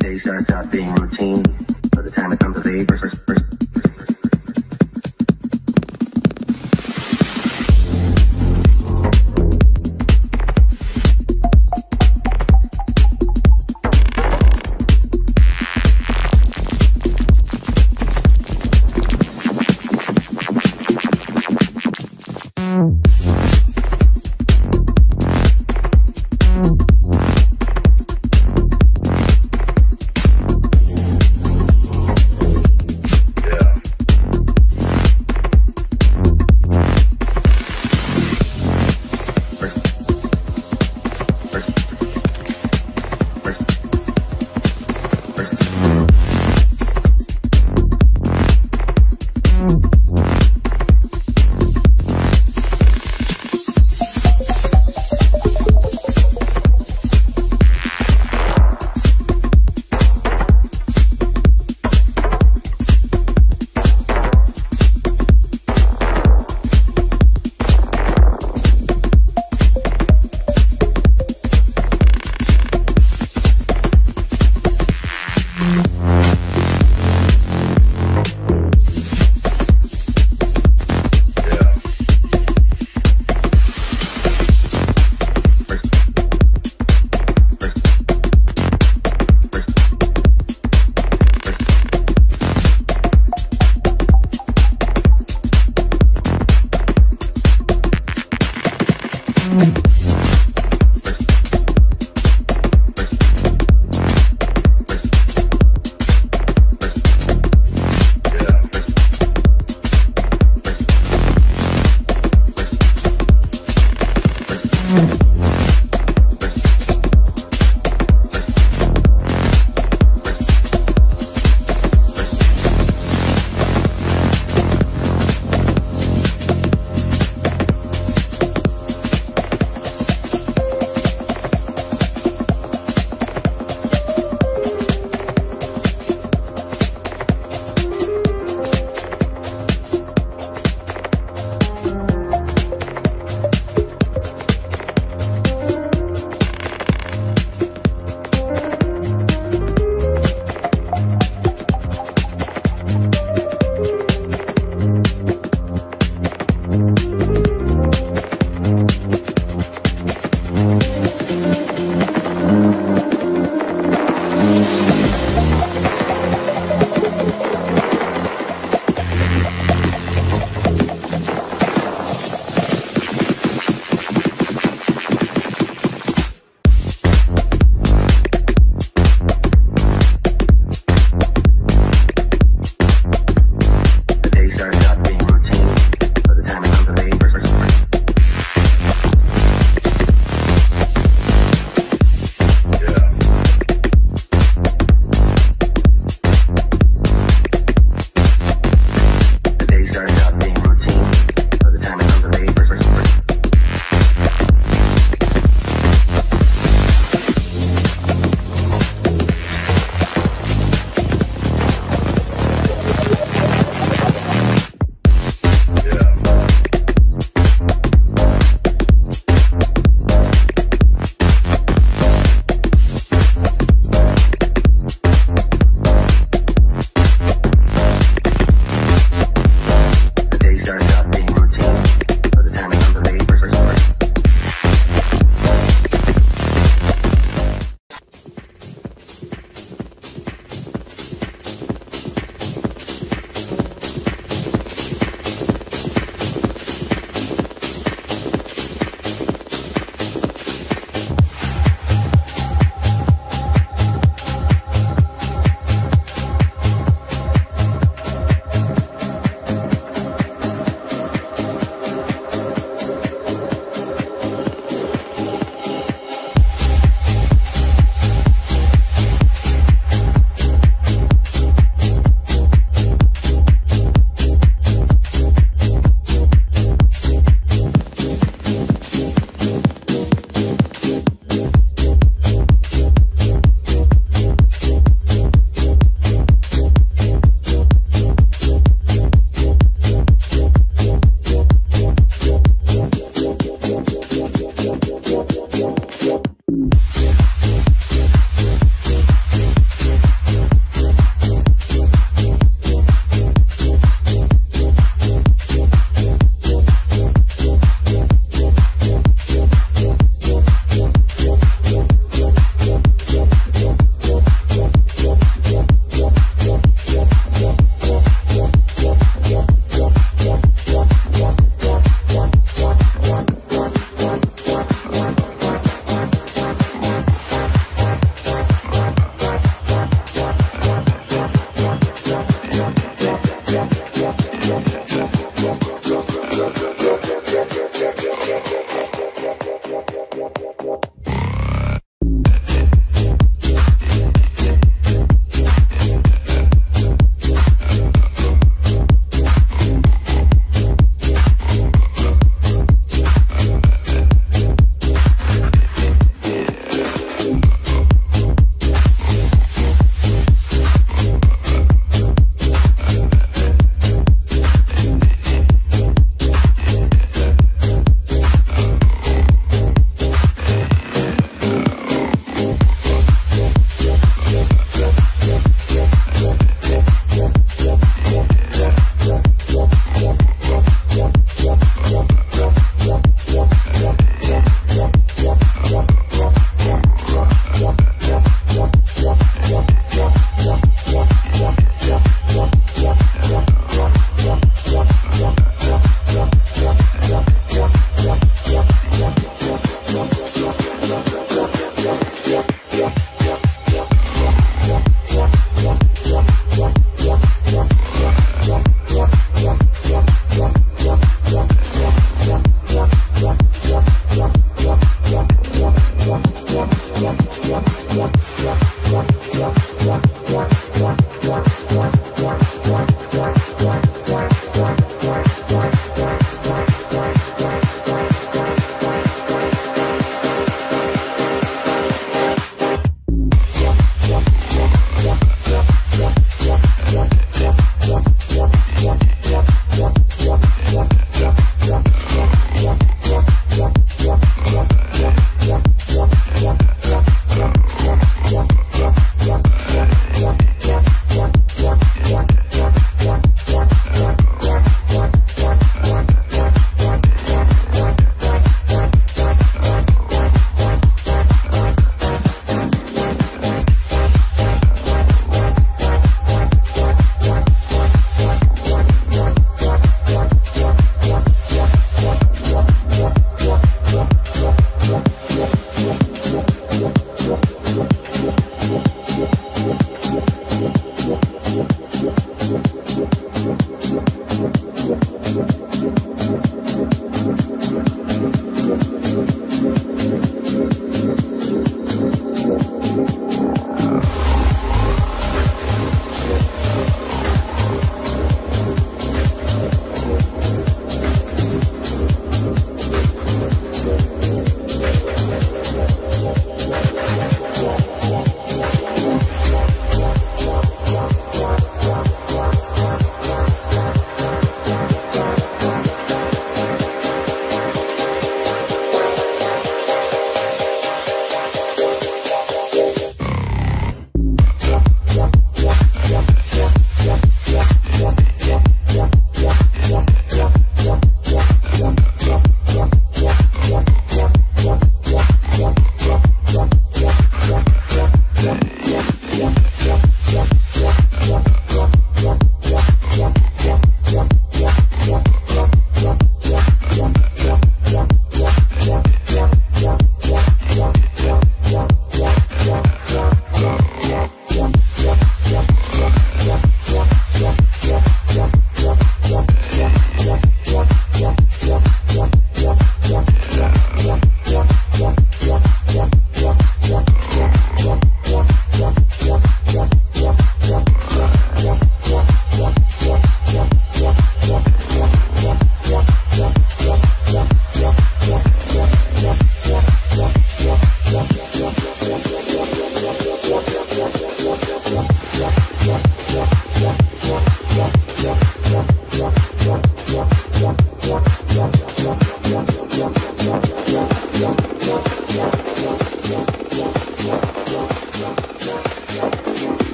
day starts out being routine. By the time it comes of age,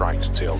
Trying to tell